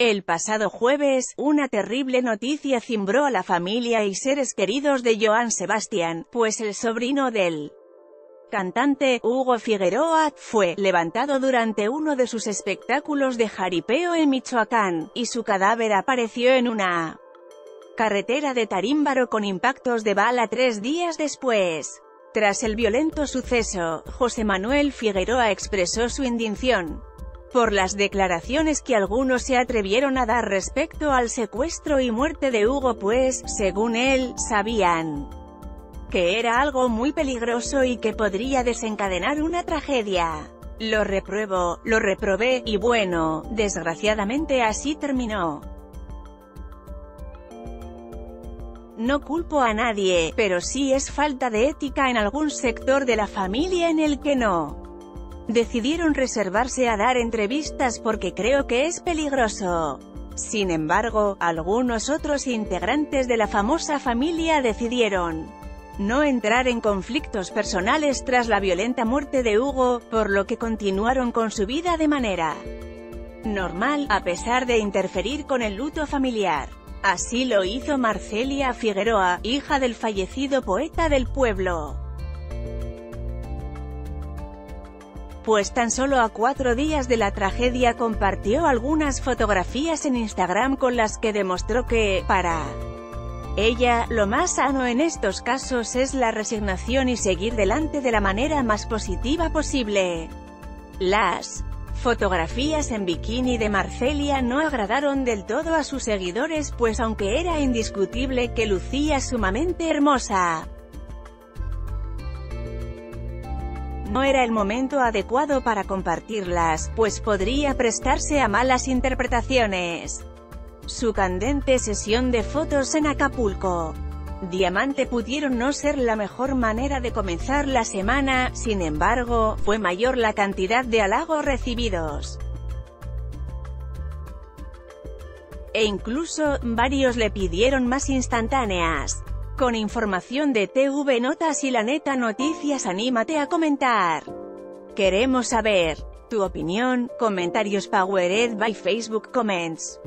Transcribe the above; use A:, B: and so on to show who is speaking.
A: El pasado jueves, una terrible noticia cimbró a la familia y seres queridos de Joan Sebastián, pues el sobrino del cantante, Hugo Figueroa, fue levantado durante uno de sus espectáculos de jaripeo en Michoacán, y su cadáver apareció en una carretera de Tarímbaro con impactos de bala tres días después. Tras el violento suceso, José Manuel Figueroa expresó su indignación por las declaraciones que algunos se atrevieron a dar respecto al secuestro y muerte de Hugo pues, según él, sabían que era algo muy peligroso y que podría desencadenar una tragedia. Lo repruebo, lo reprobé, y bueno, desgraciadamente así terminó. No culpo a nadie, pero sí es falta de ética en algún sector de la familia en el que no decidieron reservarse a dar entrevistas porque creo que es peligroso. Sin embargo, algunos otros integrantes de la famosa familia decidieron no entrar en conflictos personales tras la violenta muerte de Hugo, por lo que continuaron con su vida de manera normal, a pesar de interferir con el luto familiar. Así lo hizo Marcelia Figueroa, hija del fallecido poeta del pueblo. Pues tan solo a cuatro días de la tragedia compartió algunas fotografías en Instagram con las que demostró que, para ella, lo más sano en estos casos es la resignación y seguir delante de la manera más positiva posible. Las fotografías en bikini de Marcelia no agradaron del todo a sus seguidores pues aunque era indiscutible que lucía sumamente hermosa, no era el momento adecuado para compartirlas, pues podría prestarse a malas interpretaciones. Su candente sesión de fotos en Acapulco. Diamante pudieron no ser la mejor manera de comenzar la semana, sin embargo, fue mayor la cantidad de halagos recibidos. E incluso, varios le pidieron más instantáneas. Con información de TV Notas y La Neta Noticias anímate a comentar. Queremos saber tu opinión, comentarios Powered by Facebook Comments.